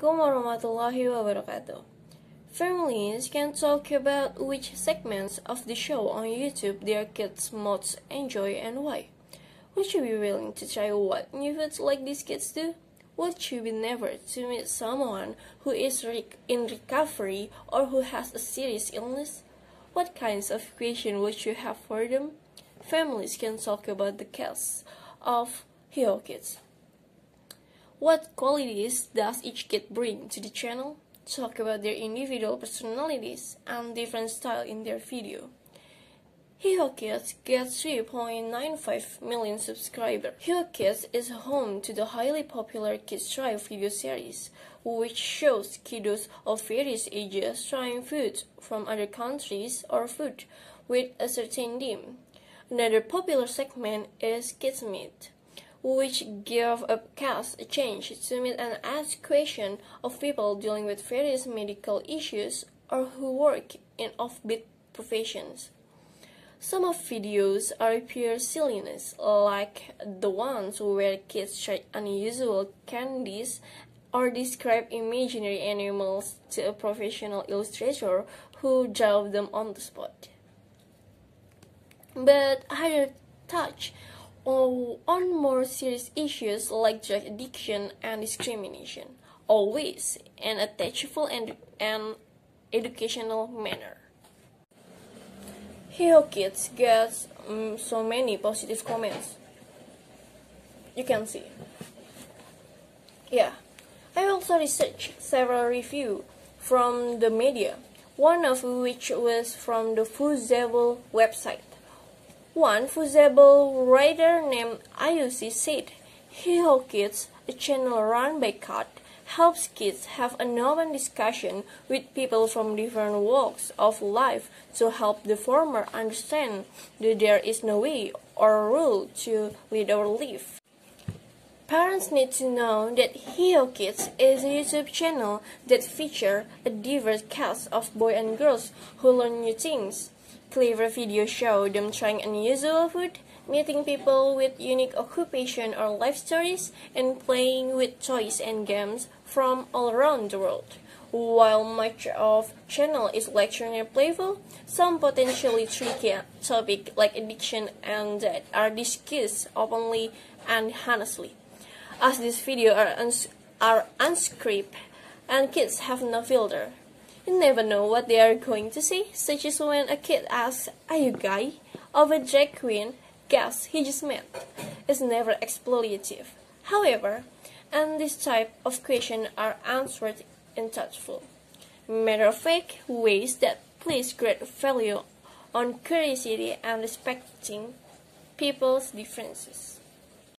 Warahmatullahi wabarakatuh. Families can talk about which segments of the show on YouTube their kids most enjoy and why. Would you be willing to try what new foods like these kids do? Would you be never to meet someone who is in recovery or who has a serious illness? What kinds of question would you have for them? Families can talk about the case of HiHo Kids. What qualities does each kid bring to the channel? Talk about their individual personalities and different style in their video. HiHo Kids gets 3.95 million subscribers. HiHo Kids is home to the highly popular Kids Try video series, which shows kiddos of various ages trying food from other countries or food with a certain theme. Another popular segment is Kids Meet which give a cast a chance to meet and ask questions of people dealing with various medical issues or who work in offbeat professions. Some of videos are pure silliness, like the ones where kids try unusual candies or describe imaginary animals to a professional illustrator who draw them on the spot. But higher touch on more serious issues like drug addiction and discrimination, always in a tactful and, and educational manner. HiHo Kids gets um, so many positive comments. You can see. Yeah, I also researched several reviews from the media, one of which was from the Fuzzable website. One Fuzzable writer named Ayushi said, HiHo Kids, a channel run by Kat, helps kids have an open discussion with people from different walks of life to help the former understand that there is no way or rule to lead or live. Parents need to know that HiHo Kids is a YouTube channel that features a diverse cast of boys and girls who learn new things. Clever videos show them trying unusual food, meeting people with unique occupation or life stories, and playing with toys and games from all around the world. While much of channel is lecturing and playful, some potentially tricky topics like addiction and death are discussed openly and honestly. As these videos are, uns are unscripted and kids have no filter, you never know what they are going to say, such as when a kid asks, Are you gay? of a drag queen, guess he just met. It's never exploitative. However, and this type of question are answered in thoughtful, matter-of-fact ways that place great value on curiosity and respecting people's differences.